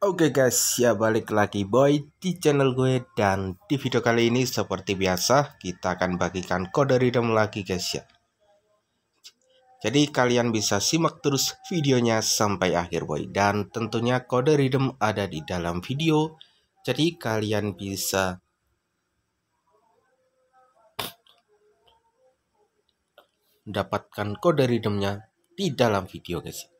Oke guys, ya balik lagi boy di channel gue dan di video kali ini seperti biasa kita akan bagikan kode redeem lagi guys ya. Jadi kalian bisa simak terus videonya sampai akhir boy dan tentunya kode redeem ada di dalam video. Jadi kalian bisa mendapatkan kode redeemnya di dalam video guys.